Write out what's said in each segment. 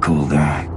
cool down.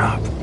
up.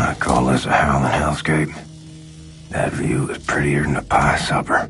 Might call this a howling hellscape. That view is prettier than a pie supper.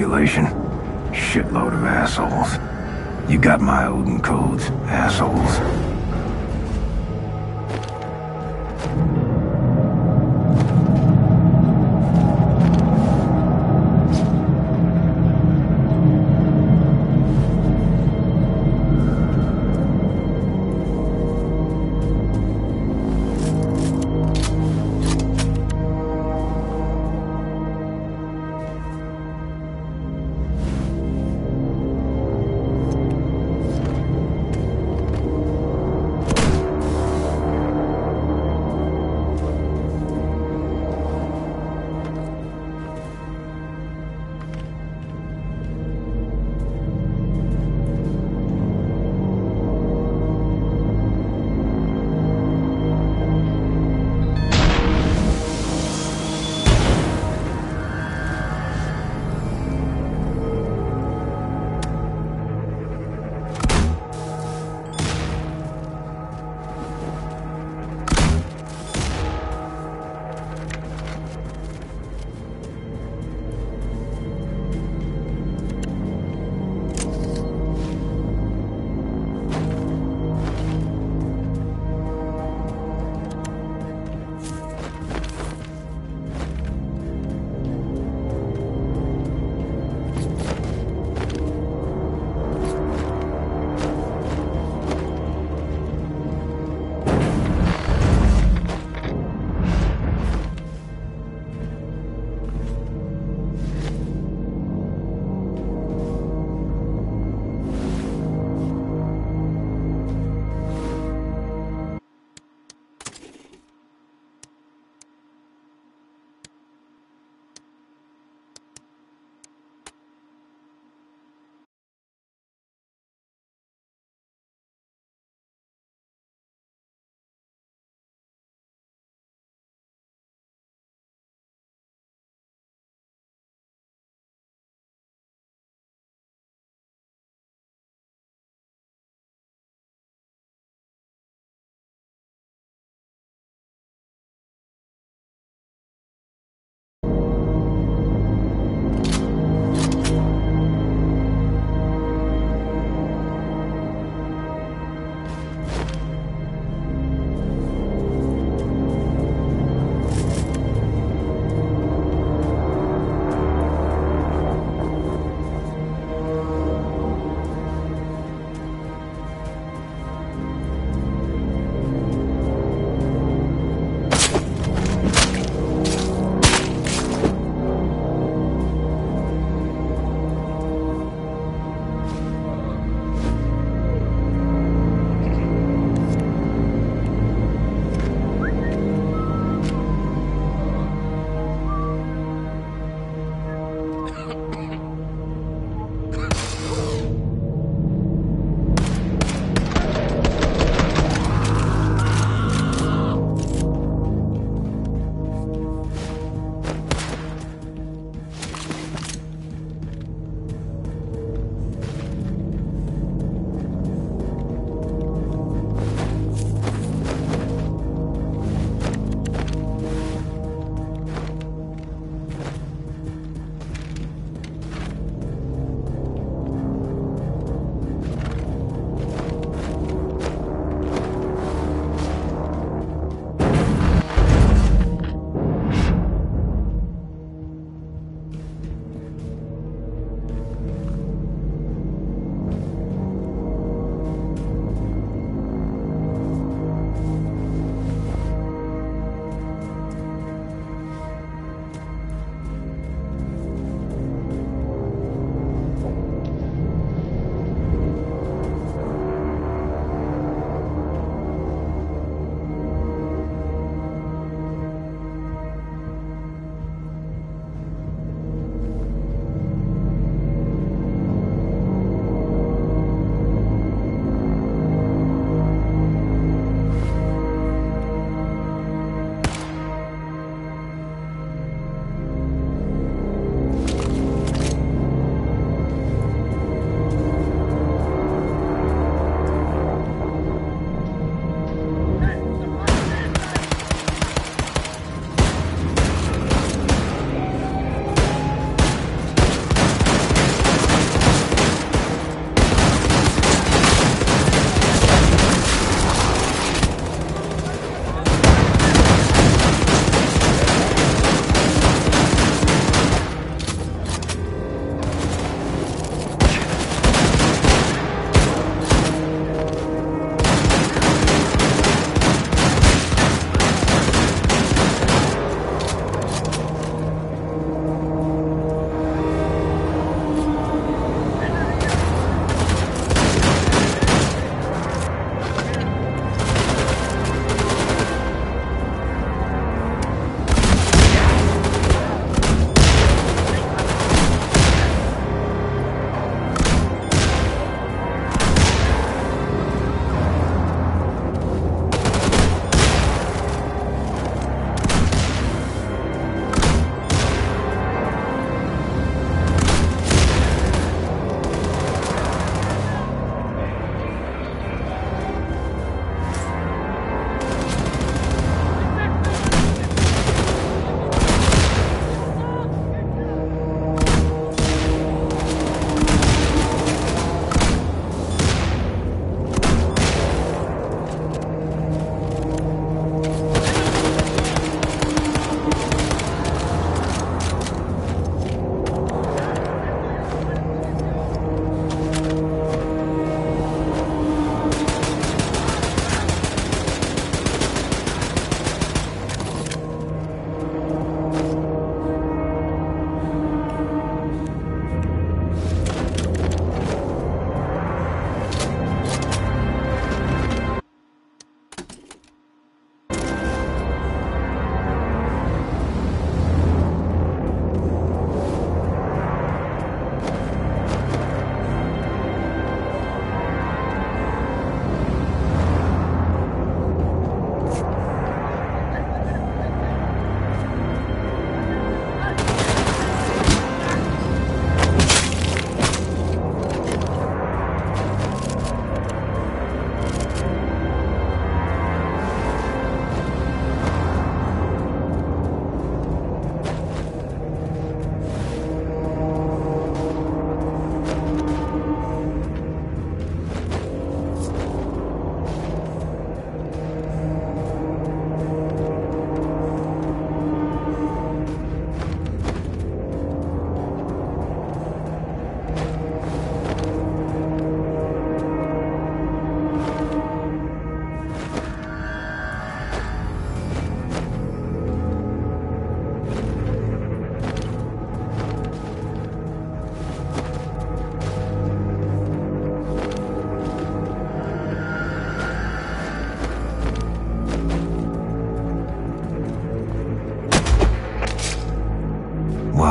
Population, shitload of assholes. You got my Odin codes, assholes.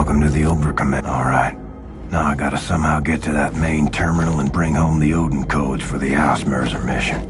Welcome to the Oberkommand. All right. Now I gotta somehow get to that main terminal and bring home the Odin codes for the Ausmerzer mission.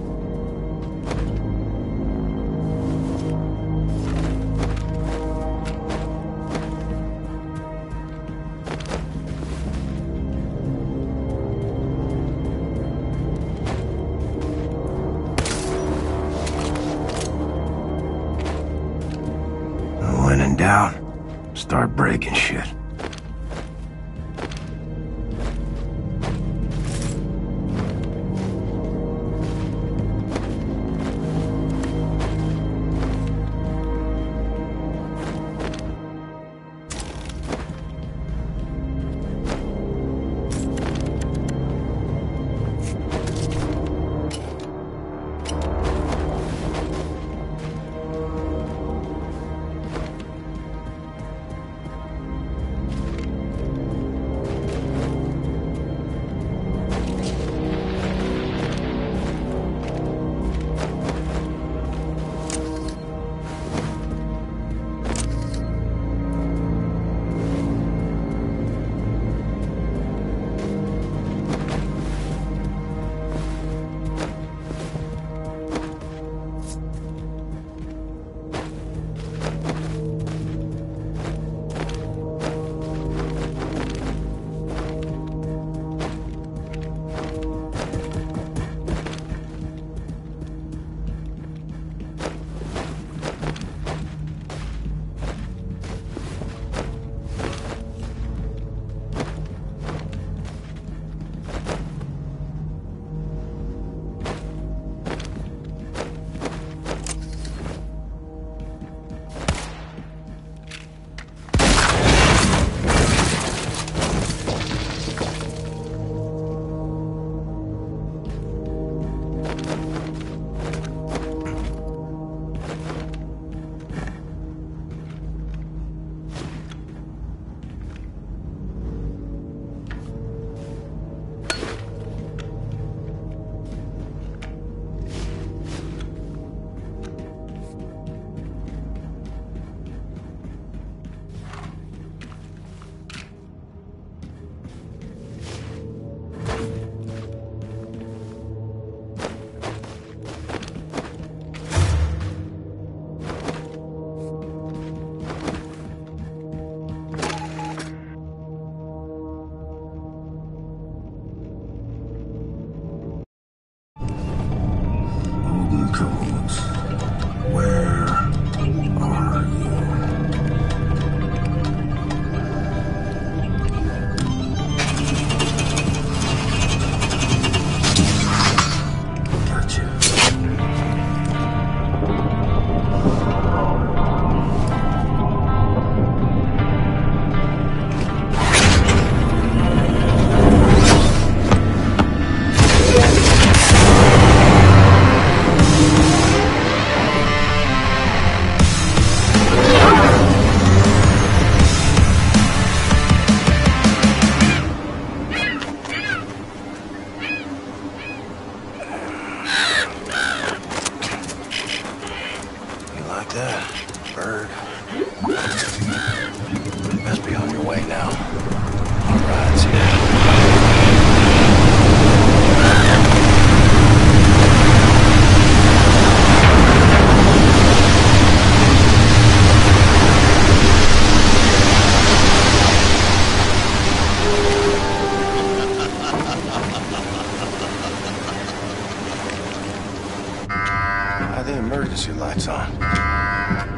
Emergency lights on?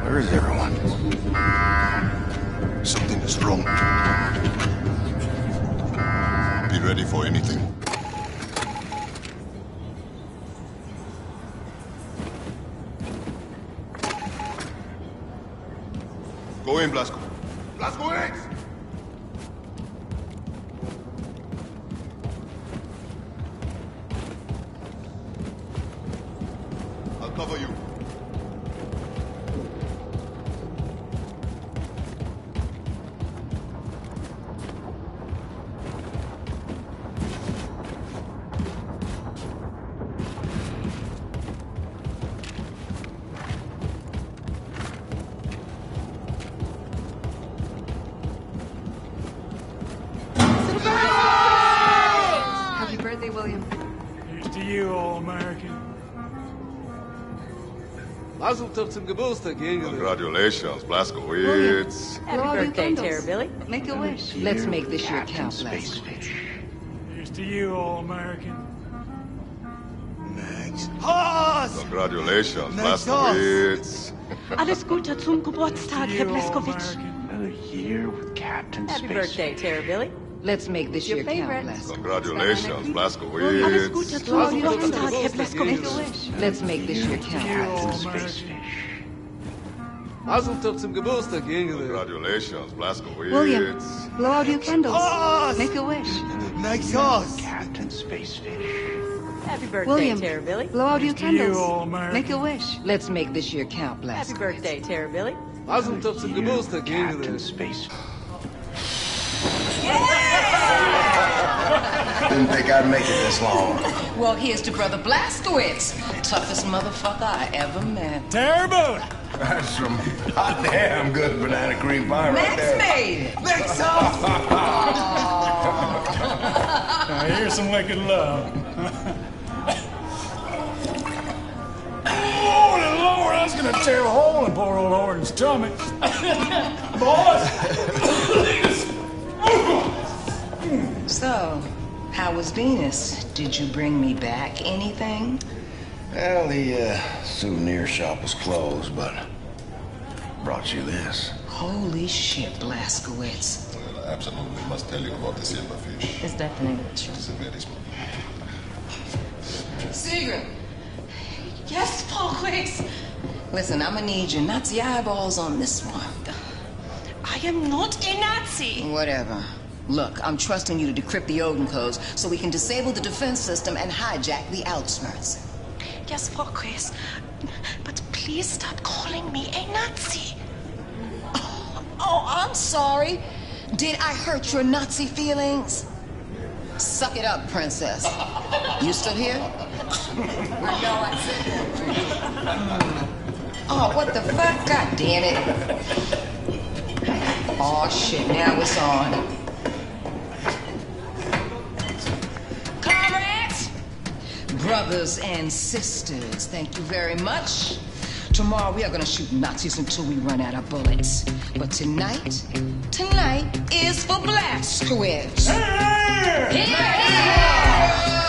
Where is everyone? Something is wrong. Be ready for anything. Go in, Blasco. Mazel zum Geburtstag, Engel. Congratulations, Blazkowicz. Oh, Blow Happy birthday, candles. Terror-Billy. Make a wish. Let's make this year count, Blask. Here's to you, all-American. Max. Hass! Congratulations, Next Blazkowicz. Alles Gute zum Geburtstag, To Herr you, Bleskowitz. all-American. Another year with Captain Happy Space. birthday, Terror-Billy. Let's make this Your year count, favorite. Blask. Congratulations, Alles Blazkowicz. Gute zum Mazel tov zum Geburtstag, Herr Geburtstag, Bleskowitz. Engel. Wish. Let's make this year count, You, Blask. Space all-American. Fish. Mazel tov zum Geburtstag, Engel. Congratulations, Blazkowicz. William, blow out your candles. Hass! Make a wish. Make Hass! Captain Space Fish. Happy birthday, William, Terror-Billy. blow out your to you, candles. all-American. Make a wish. Let's make this year count, Blasco. Happy birthday, Terror-Billy. Mazel zum Geburtstag, Captain Engel. Space. Didn't think I'd make it this long. Well, here's to Brother Blazkowicz. Toughest motherfucker I ever met. Terrible! That's some hot damn good banana cream pie right Max there. made it. Max Hass! Now, here's some wicked love. Holy Lord, I was gonna tear a hole in poor old Horton's tummy. Boys! So, how was Venus? Did you bring me back anything? Well, the uh, souvenir shop was closed, but brought you this. Holy shit, Blazkowicz. Well, I absolutely must tell you about the silverfish. Is that in English? It's a very small. Sigrid, Yes, Bleskowitz. listen, I'm gonna need your Nazi eyeballs on this one. I am not a Nazi. Whatever. Look, I'm trusting you to decrypt the Odin codes so we can disable the defense system and hijack the Ausmerzer. Yes, Bleskowitz. But please stop calling me a Nazi. Oh, oh, I'm sorry. Did I hurt your Nazi feelings? Suck it up, princess. You still here? no, I said. Oh, what the fuck? God damn it. Oh, shit, now it's on. Brothers and sisters, thank you very much. Tomorrow we are gonna shoot Nazis until we run out of bullets. But tonight, tonight is for Blazkowicz. Oh,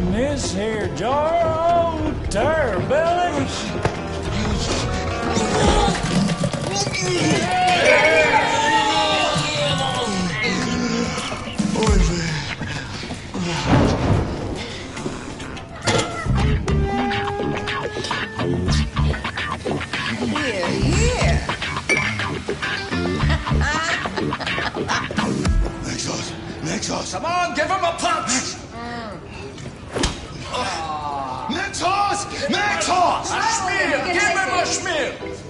in this here jar. Oh, Terror-Billy. Here, here! Max Hass! Max Hass! Come on, give him a punch! Max Hass! Max Hass! Schmier! Give him a schmier!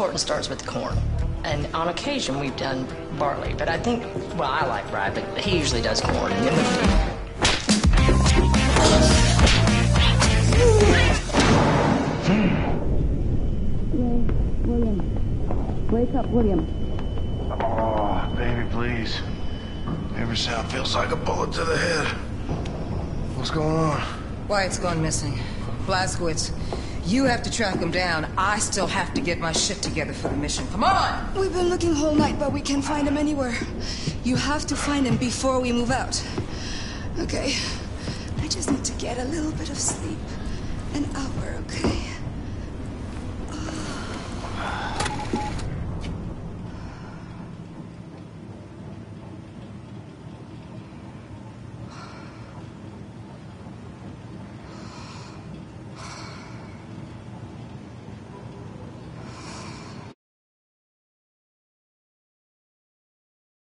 Well, Horton starts with the corn. And on occasion we've done barley, but I think, well, I like rye, but he usually does corn. And then Wake up, William. Oh, baby, please. Every sound feels like a bullet to the head. What's going on? Wyatt's gone missing. Blazkowicz, you have to track him down. I still have to get my shit together for the mission. Come on! We've been looking whole night, but we can't find him anywhere. You have to find him before we move out. Okay. I just need to get a little bit of sleep. An hour, okay?